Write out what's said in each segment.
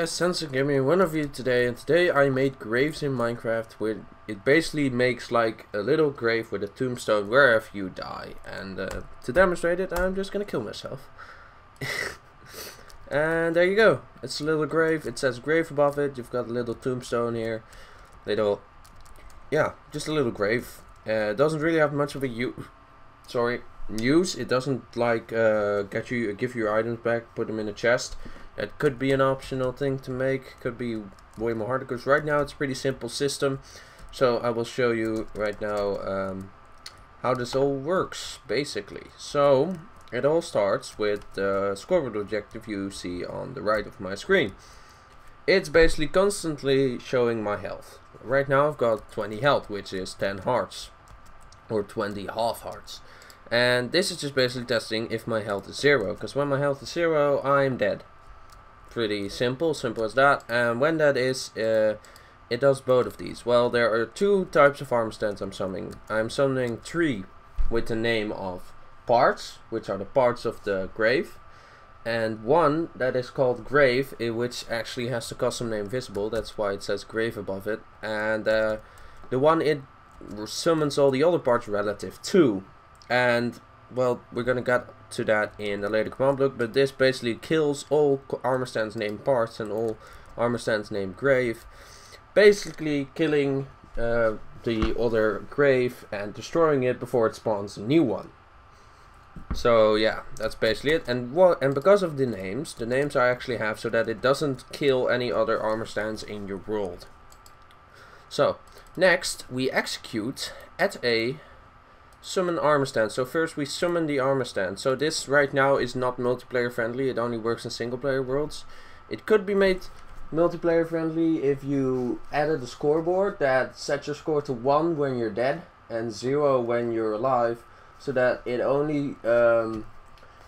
guys, Sensor Gaming, one of you today, and today I made graves in Minecraft where it basically makes like a little grave with a tombstone wherever you die. And uh, to demonstrate it, I'm just gonna kill myself. and there you go, it's a little grave, it says grave above it, you've got a little tombstone here, little, yeah, just a little grave. Uh, doesn't really have much of a use, sorry, use, it doesn't like uh, get you, give you your items back, put them in a chest. That could be an optional thing to make, could be way more hard because right now it's a pretty simple system. So I will show you right now um, how this all works basically. So it all starts with the scoreboard objective you see on the right of my screen. It's basically constantly showing my health. Right now I've got 20 health which is 10 hearts or 20 half hearts. And this is just basically testing if my health is zero because when my health is zero I'm dead pretty simple, simple as that. And when that is, uh, it does both of these. Well, there are two types of armor stands I'm summoning. I'm summoning three with the name of parts, which are the parts of the grave. And one that is called grave, which actually has the custom name visible. That's why it says grave above it. And uh, the one it summons all the other parts relative to. And well, we're gonna get to that in a later command block, but this basically kills all armor stands named parts and all armor stands named grave, basically killing uh, the other grave and destroying it before it spawns a new one. So yeah, that's basically it. And what and because of the names, the names I actually have so that it doesn't kill any other armor stands in your world. So next we execute at a summon armor stand. So first we summon the armor stand. So this right now is not multiplayer friendly. It only works in single player worlds. It could be made multiplayer friendly if you added a scoreboard that sets your score to 1 when you're dead and 0 when you're alive so that it only um,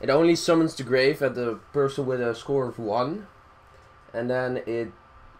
it only summons the grave at the person with a score of 1 and then it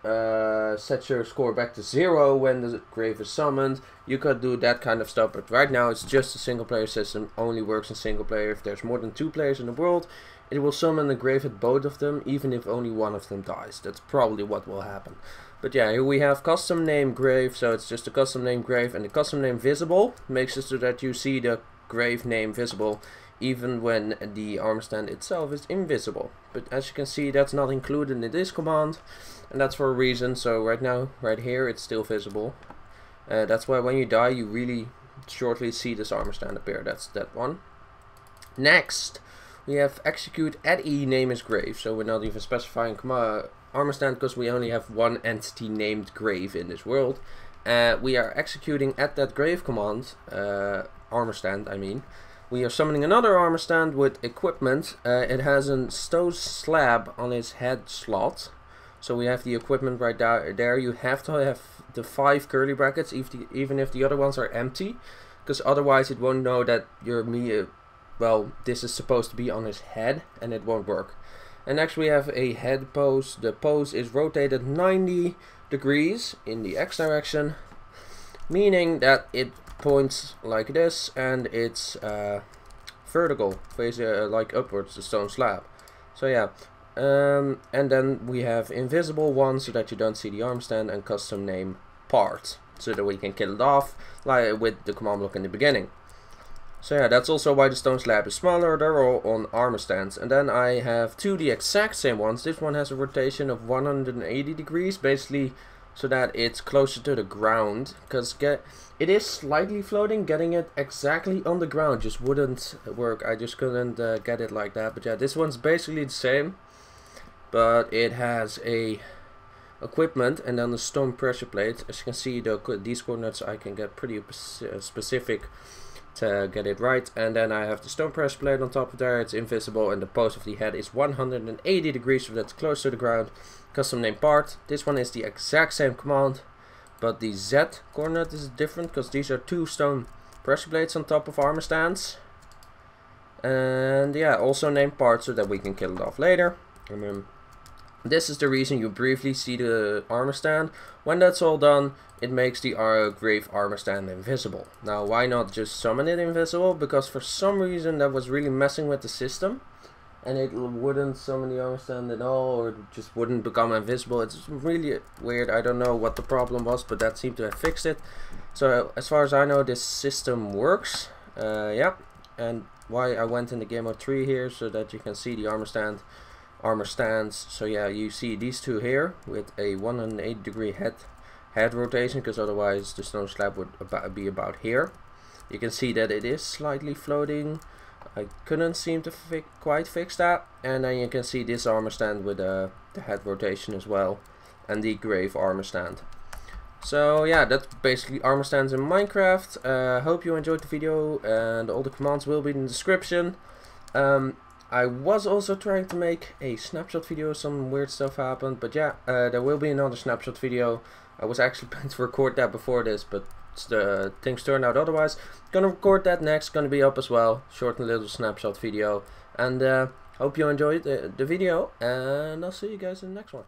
uh, set your score back to zero when the grave is summoned. You could do that kind of stuff, but right now it's just a single player system, only works in single player. If there's more than two players in the world, it will summon the grave at both of them, even if only one of them dies. That's probably what will happen. But yeah, here we have custom name grave, so it's just a custom name grave, and the custom name visible makes it so that you see the grave name visible even when the arm stand itself is invisible. But as you can see, that's not included in this command, and that's for a reason. So right now, right here, it's still visible. Uh, that's why when you die, you really shortly see this armor stand appear. That's that one. Next, we have execute at e name is grave. So we're not even specifying armor stand because we only have one entity named grave in this world. Uh, we are executing at that grave command, uh, armor stand, I mean. We are summoning another armor stand with equipment. Uh, it has a stone slab on its head slot. So we have the equipment right there. You have to have the five curly brackets, even if the other ones are empty. Because otherwise it won't know that you're me. Uh, well, this is supposed to be on his head and it won't work. And next we have a head pose. The pose is rotated 90 degrees in the x direction. Meaning that it points like this and it's uh, vertical facing uh, like upwards the stone slab so yeah. Um, and then we have invisible one so that you don't see the arm stand and custom name part so that we can kill it off like with the command block in the beginning. So yeah that's also why the stone slab is smaller they're all on armor stands. And then I have two the exact same ones. This one has a rotation of 180 degrees basically so that it's closer to the ground because get it is slightly floating getting it exactly on the ground just wouldn't work. I just couldn't uh, get it like that. But yeah this one's basically the same but it has a equipment and then the stone pressure plate. As you can see the these coordinates I can get pretty uh, specific to get it right and then I have the stone pressure plate on top of there. It's invisible and the pose of the head is 180 degrees so that's close to the ground. Custom name part this one is the exact same command but the Z coordinate is different because these are two stone pressure plates on top of armor stands. And yeah also name part so that we can kill it off later. And then this is the reason you briefly see the armor stand. When that's all done, it makes the uh, Grave armor stand invisible. Now, why not just summon it invisible? Because for some reason that was really messing with the system. and it wouldn't summon the armor stand at all or it just wouldn't become invisible it's really weird I don't know what the problem was but that seemed to have fixed it so as far as I know this system works uh, yeah and why I went in the game mode 3 here so that you can see the armor stand armor stands. So yeah you see these two here with a 180 degree head head rotation because otherwise the snow slab would about, be about here. You can see that it is slightly floating. I couldn't seem to fi quite fix that. And then you can see this armor stand with uh, the head rotation as well and the grave armor stand. So yeah that's basically armor stands in Minecraft. Uh, hope you enjoyed the video and all the commands will be in the description. Um, I was also trying to make a snapshot video some weird stuff happened but yeah uh, there will be another snapshot video I was actually planning to record that before this but the things turned out otherwise. Gonna record that next, gonna be up as well. Short and little snapshot video. And uh, hope you enjoyed the, the video, and I'll see you guys in the next one.